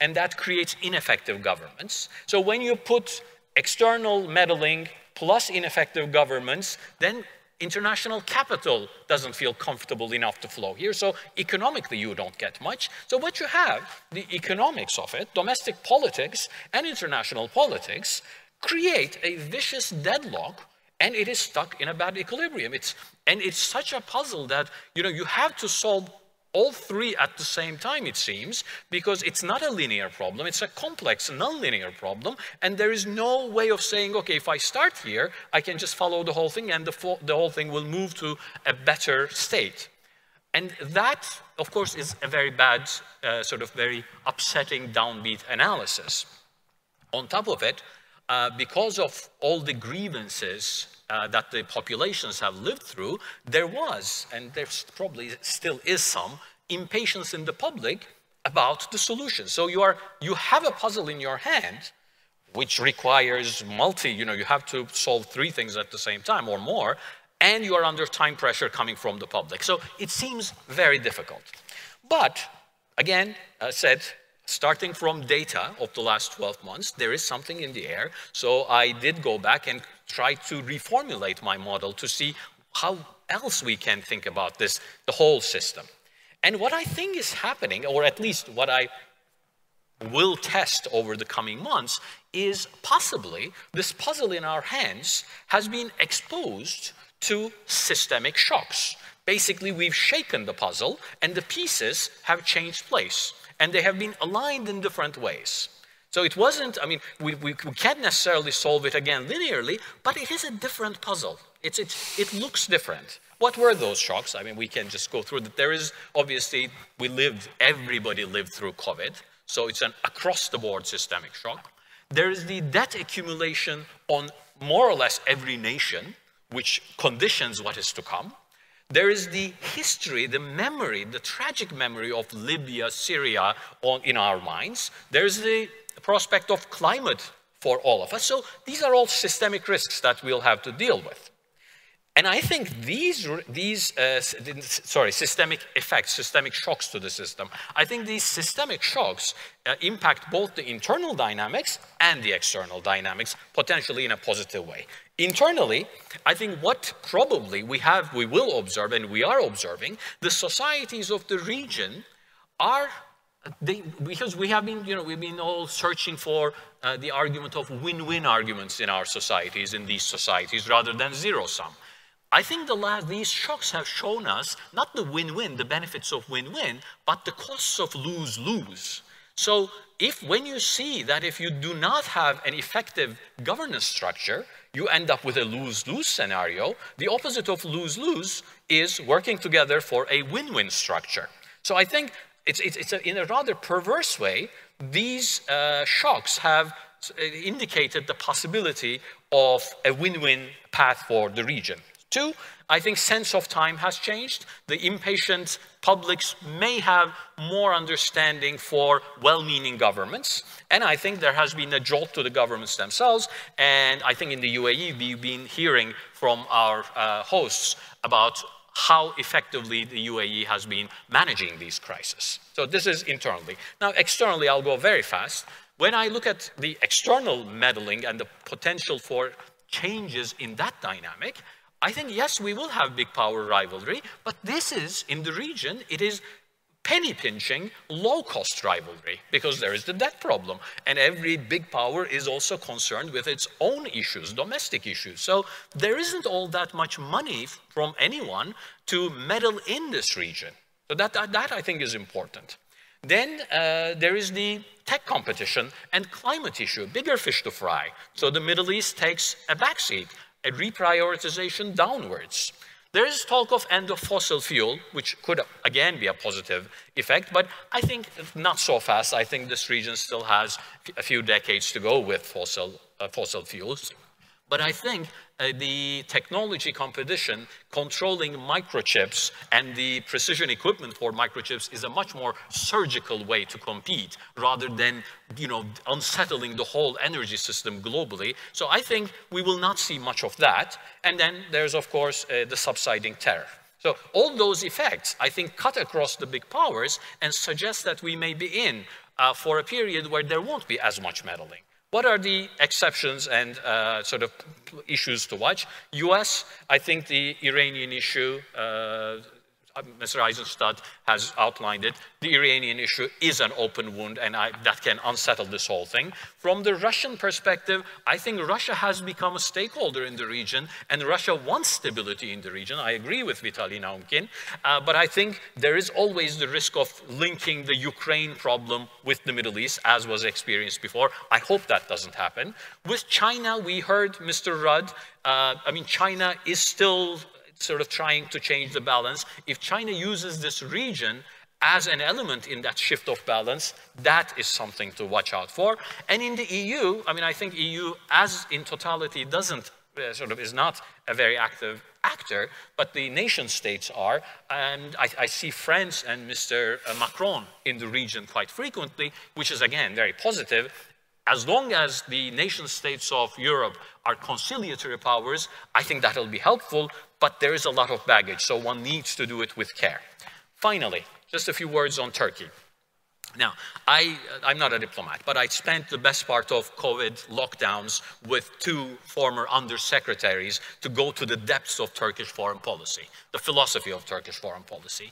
and that creates ineffective governments. So when you put external meddling plus ineffective governments, then international capital doesn't feel comfortable enough to flow here. So economically, you don't get much. So what you have, the economics of it, domestic politics and international politics, create a vicious deadlock and it is stuck in a bad equilibrium. It's, and it's such a puzzle that, you know, you have to solve all three at the same time, it seems, because it's not a linear problem, it's a complex, nonlinear problem, and there is no way of saying, okay, if I start here, I can just follow the whole thing and the, the whole thing will move to a better state. And that, of course, is a very bad, uh, sort of very upsetting downbeat analysis. On top of it, uh, because of all the grievances uh, that the populations have lived through, there was, and there probably still is some, impatience in the public about the solution. So you, are, you have a puzzle in your hand, which requires multi, you know, you have to solve three things at the same time or more, and you are under time pressure coming from the public. So it seems very difficult. But again, I said, starting from data of the last 12 months, there is something in the air. So I did go back and try to reformulate my model to see how else we can think about this, the whole system. And what I think is happening, or at least what I will test over the coming months, is possibly this puzzle in our hands has been exposed to systemic shocks. Basically, we've shaken the puzzle and the pieces have changed place and they have been aligned in different ways. So it wasn't, I mean, we, we, we, can't necessarily solve it again linearly, but it is a different puzzle. It's, it's, it looks different. What were those shocks? I mean, we can just go through that. There is obviously, we lived, everybody lived through COVID. So it's an across the board systemic shock. There is the debt accumulation on more or less every nation, which conditions what is to come. There is the history, the memory, the tragic memory of Libya, Syria on, in our minds. There's the prospect of climate for all of us. So these are all systemic risks that we'll have to deal with. And I think these, these uh, sorry, systemic effects, systemic shocks to the system, I think these systemic shocks uh, impact both the internal dynamics and the external dynamics, potentially in a positive way. Internally, I think what probably we have, we will observe, and we are observing, the societies of the region are they, because we have been, you know, we've been all searching for uh, the argument of win-win arguments in our societies, in these societies, rather than zero-sum. I think the last, these shocks have shown us not the win-win, the benefits of win-win, but the costs of lose-lose. So if when you see that if you do not have an effective governance structure, you end up with a lose-lose scenario, the opposite of lose-lose is working together for a win-win structure. So I think it's, it's, it's a, in a rather perverse way, these uh, shocks have uh, indicated the possibility of a win-win path for the region. Two, I think sense of time has changed. The impatient publics may have more understanding for well-meaning governments. And I think there has been a jolt to the governments themselves. And I think in the UAE, we've been hearing from our uh, hosts about how effectively the UAE has been managing these crises. So this is internally. Now, externally, I'll go very fast. When I look at the external meddling and the potential for changes in that dynamic, I think, yes, we will have big power rivalry, but this is, in the region, it is penny pinching, low cost rivalry because there is the debt problem. And every big power is also concerned with its own issues, domestic issues. So there isn't all that much money from anyone to meddle in this region. So that, that, that I think is important. Then uh, there is the tech competition and climate issue, bigger fish to fry. So the Middle East takes a backseat a reprioritization downwards. There is talk of end of fossil fuel, which could again be a positive effect, but I think not so fast. I think this region still has a few decades to go with fossil, uh, fossil fuels. But I think uh, the technology competition controlling microchips and the precision equipment for microchips is a much more surgical way to compete rather than you know, unsettling the whole energy system globally. So I think we will not see much of that. And then there's, of course, uh, the subsiding tariff. So all those effects, I think, cut across the big powers and suggest that we may be in uh, for a period where there won't be as much meddling. What are the exceptions and uh, sort of issues to watch? US, I think the Iranian issue, uh, Mr. Eizenstat has outlined it, the Iranian issue is an open wound and I, that can unsettle this whole thing. From the Russian perspective, I think Russia has become a stakeholder in the region and Russia wants stability in the region. I agree with Vitaly Naumkin, uh, but I think there is always the risk of linking the Ukraine problem with the Middle East as was experienced before. I hope that doesn't happen. With China, we heard Mr. Rudd, uh, I mean, China is still sort of trying to change the balance. If China uses this region as an element in that shift of balance, that is something to watch out for. And in the EU, I mean, I think EU as in totality doesn't uh, sort of is not a very active actor, but the nation states are. And I, I, see France and Mr. Macron in the region quite frequently, which is again very positive. As long as the nation states of Europe are conciliatory powers, I think that'll be helpful but there is a lot of baggage, so one needs to do it with care. Finally, just a few words on Turkey. Now, I, uh, I'm not a diplomat, but I spent the best part of COVID lockdowns with two former undersecretaries to go to the depths of Turkish foreign policy, the philosophy of Turkish foreign policy.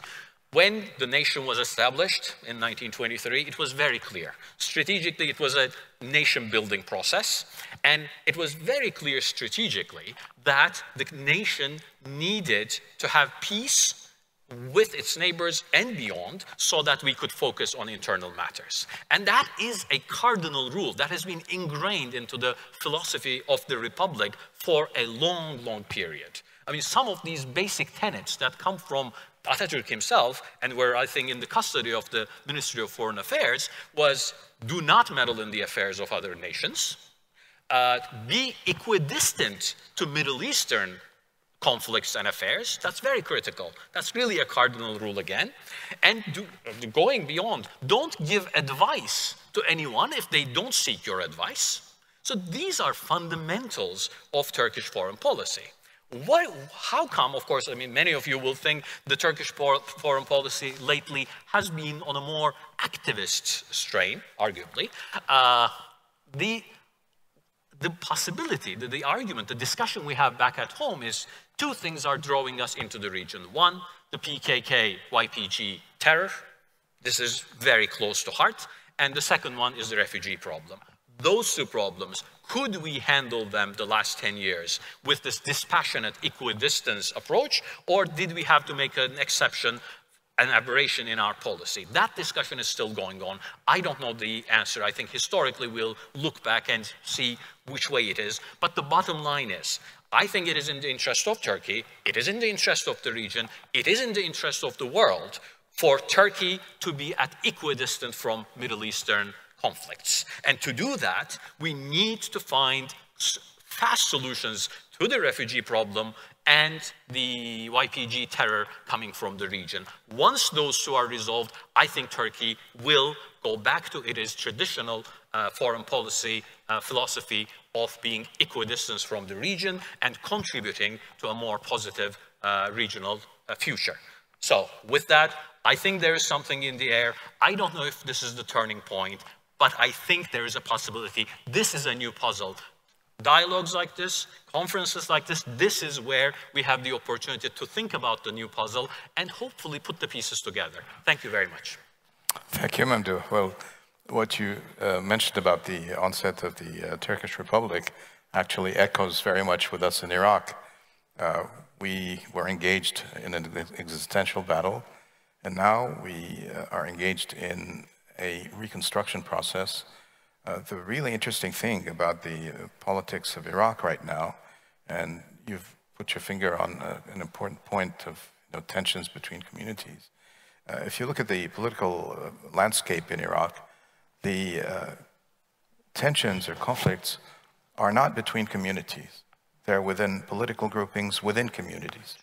When the nation was established in 1923, it was very clear. Strategically, it was a nation building process, and it was very clear strategically that the nation needed to have peace with its neighbors and beyond so that we could focus on internal matters. And that is a cardinal rule that has been ingrained into the philosophy of the Republic for a long, long period. I mean, some of these basic tenets that come from Atatürk himself, and were, I think, in the custody of the Ministry of Foreign Affairs, was do not meddle in the affairs of other nations, uh, be equidistant to Middle Eastern conflicts and affairs. That's very critical. That's really a cardinal rule again. And do, going beyond, don't give advice to anyone if they don't seek your advice. So these are fundamentals of Turkish foreign policy. What, how come, of course, I mean, many of you will think the Turkish foreign policy lately has been on a more activist strain, arguably. Uh, the, the possibility, the, the argument, the discussion we have back at home is two things are drawing us into the region. One, the PKK, YPG terror. This is very close to heart. And the second one is the refugee problem. Those two problems could we handle them the last 10 years with this dispassionate equidistance approach, or did we have to make an exception, an aberration in our policy? That discussion is still going on. I don't know the answer. I think historically we'll look back and see which way it is. But the bottom line is, I think it is in the interest of Turkey, it is in the interest of the region, it is in the interest of the world for Turkey to be at equidistant from Middle Eastern conflicts. And to do that, we need to find fast solutions to the refugee problem and the YPG terror coming from the region. Once those two are resolved, I think Turkey will go back to its traditional uh, foreign policy uh, philosophy of being equidistant from the region and contributing to a more positive uh, regional uh, future. So with that, I think there is something in the air. I don't know if this is the turning point, but I think there is a possibility. This is a new puzzle. Dialogues like this, conferences like this, this is where we have the opportunity to think about the new puzzle and hopefully put the pieces together. Thank you very much. Thank you, Memduh. Well, what you uh, mentioned about the onset of the uh, Turkish Republic actually echoes very much with us in Iraq. Uh, we were engaged in an existential battle, and now we uh, are engaged in a reconstruction process. Uh, the really interesting thing about the uh, politics of Iraq right now, and you've put your finger on uh, an important point of you know, tensions between communities. Uh, if you look at the political uh, landscape in Iraq, the uh, tensions or conflicts are not between communities. They're within political groupings within communities.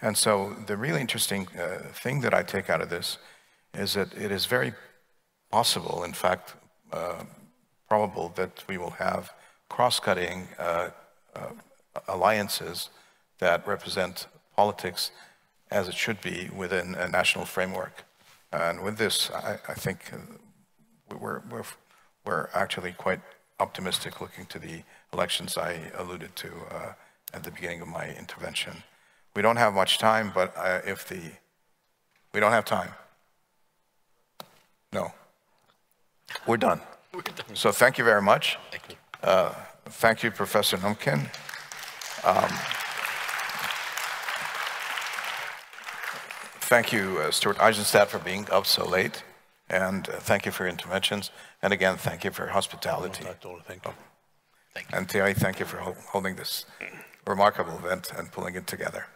And so the really interesting thing that I take out of this is that it is very possible, in fact, uh, probable that we will have cross-cutting uh, uh, alliances that represent politics as it should be within a national framework. And with this, I, I think uh, we're, we're, we're actually quite optimistic looking to the elections I alluded to uh, at the beginning of my intervention. We don't have much time, but uh, if the, we don't have time. No. We're done. We're done. So thank you very much. Thank you. Uh, thank you, Professor Naumkin. Um, thank you, uh, Stuart Eizenstat, for being up so late. And uh, thank you for your interventions. And again, thank you for your hospitality. Thank you. Thank you. And Thierry, thank you for holding this remarkable event and pulling it together.